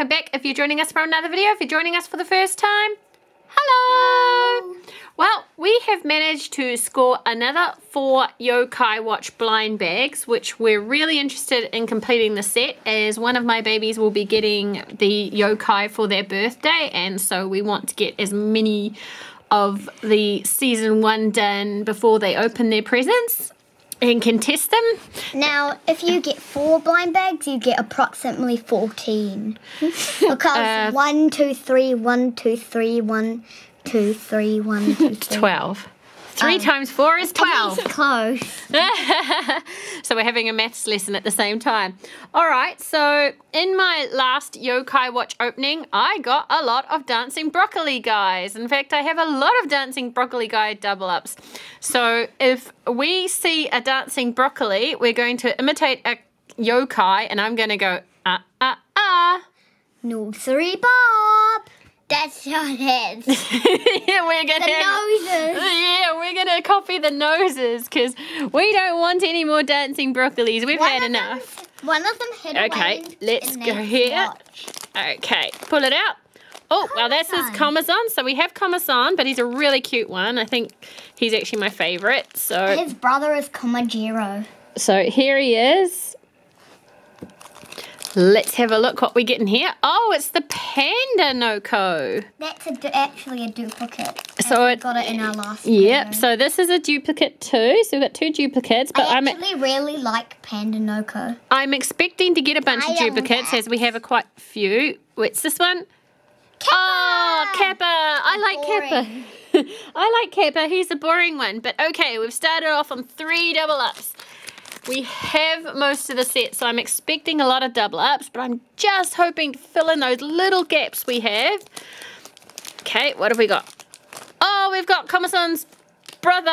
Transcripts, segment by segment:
welcome back if you're joining us for another video. If you're joining us for the first time, hello! Well, we have managed to score another four Yo-Kai Watch blind bags, which we're really interested in completing the set as one of my babies will be getting the Yokai for their birthday and so we want to get as many of the season one done before they open their presents and can test them. Now, if you get four blind bags, you get approximately 14. because Uh, one, two, three, one, two, three, one, two, three, one, two, three. 12. Three Um, times four is 12. Close. so we're having a maths lesson at the same time. All right, so in my last Yo-Kai Watch opening, I got a lot of Dancing Broccoli guys. In fact, I have a lot of Dancing Broccoli guy double ups. So if we see a Dancing Broccoli, we're going to imitate a Yokai, and I'm going to go, ah, ah, ah. Nursery Bob. That's not it. yeah, we're going The to. noses. Gonna copy the noses because we don't want any more dancing broccolis. We've had enough. Them, one of them hid Okay, let's go here. watch. Okay, pull it out. Oh, well, this is Komasan. So we have Komasan, but he's a really cute one. I think he's actually my favorite. So, His brother is Komajiro. so here he is. Let's have a look what we get in here. Oh, it's the Panda Noko. That's a actually a duplicate. So it- got it in our last Yep, video. so this is a duplicate too. So we've got two duplicates, but I I'm actually really like Panda Noko. I'm expecting to get a bunch of I am duplicates as we have a quite few. What's this one? Kappa! Oh, Kappa. I like boring. Kappa. I like Kappa. He's the boring one. But okay, we've started off on three double ups. We have most of the set, so I'm expecting a lot of double ups, but I'm just hoping to fill in those little gaps we have. Okay, what have we got? Oh, we've got Komasan's brother.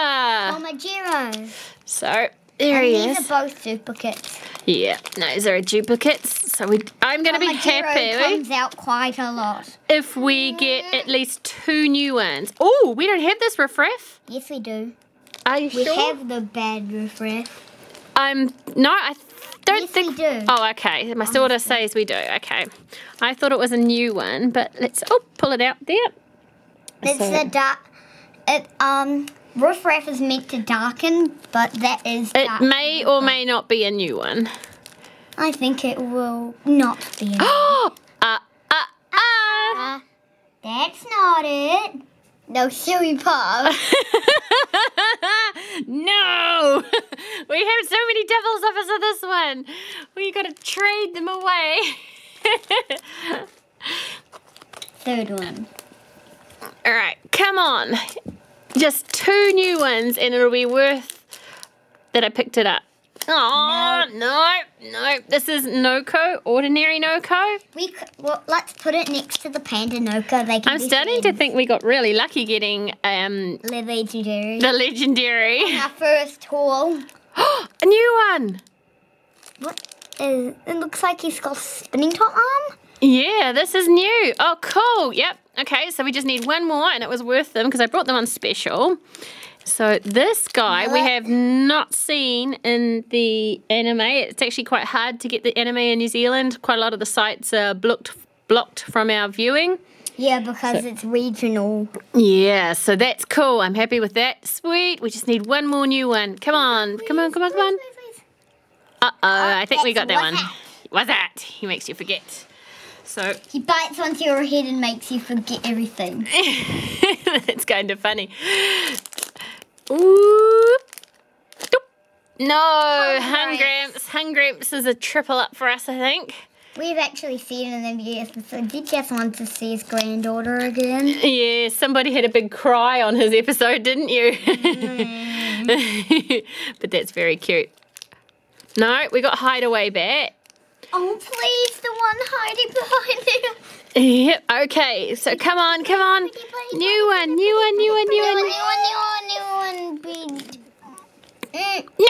Komajiro. So there he These is. are both duplicates. Yeah, no, those are duplicates. So we, I'm going to be Komajiro happy comes out quite a lot. if we get at least two new ones. Oh, we don't have this riffraff. Yes, we do. Are you sure? We sure? have the bad riffraff. Um, no, I don't Yes, think. we do. Oh, okay. My daughter says we do. Okay. I thought it was a new one, but let's. Oh, pull it out there. It's So- the dark. It um riffraff is meant to darken, but that is. It may or may not be a new one. I think it will not be. Oh, ah, ah, ah. Uh, that's not it. No, silly pop. no! We have so many devils of us of this one. We gotta trade them away. Third one. Alright, come on. Just two new ones and it'll be worth that I picked it up. Oh, no, no. This is Noko, ordinary Noko. We well, let's put it next to the panda Noko. They can I'm starting to think we got really lucky getting um, The legendary. the legendary. Our first haul. a new one. What is? It looks like he's got a spinning top arm. Yeah, this is new. Oh, cool. Yep. Okay, so we just need one more, and it was worth them because I brought them on special. So this guy we have not seen in the anime. It's actually quite hard to get the anime in New Zealand. Quite a lot of the sites are blocked blocked from our viewing. Yeah, because it's regional. Yeah, so that's cool. I'm happy with that. Sweet. We just need one more new one. Come on. Come on, come on, come on. Uh oh, I think we got that one. What's that? He makes you forget. So He bites onto your head and makes you forget everything. That's kind of funny. Ooh. No, Hungramps. Hungramps is a triple up for us, I think. We've actually seen it in the video episode. Did just want to see his granddaughter again. Yeah, somebody had a big cry on his episode, didn't you? Mm. but that's very cute. No, we got Hideaway Bat. Oh, please, one hiding behind him. Yep, okay, so come on, come on. New one, new one, new one, new New one, new one, new one, new one. Big. Mm. No!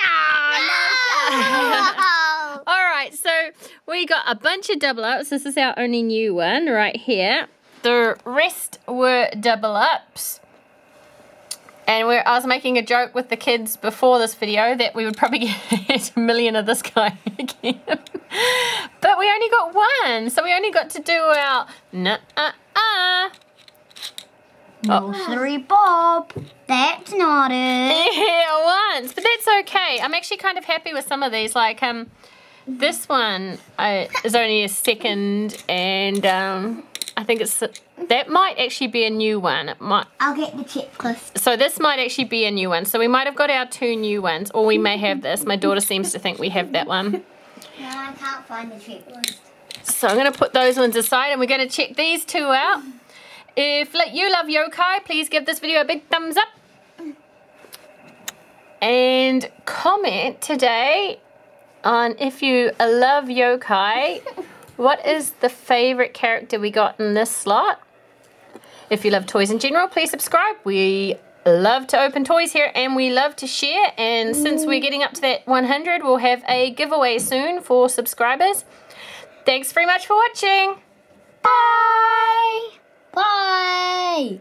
All right, so we got a bunch of double ups. This is our only new one right here. The rest were double ups. And we're, I was making a joke with the kids before this video that we would probably get a million of this guy again. but we only got one, so we only got to do our nah-uh-uh. Nursery Bob. That's not it. Yeah, once, but that's okay. I'm actually kind of happy with some of these. Like, um, this one I, is only a second, and um, I think it's that might actually be a new one. It might. I'll get the checklist. So this might actually be a new one. So we might have got our two new ones, or we may have this. My daughter seems to think we have that one. No, I can't find the checklist. So I'm going to put those ones aside, and we're going to check these two out. If like, you love yokai, please give this video a big thumbs up. And comment today on if you love yokai, what is the favorite character we got in this slot? If you love toys in general, please subscribe. We love to open toys here and we love to share. And since we're getting up to that 100, we'll have a giveaway soon for subscribers. Thanks very much for watching. Bye. Bye.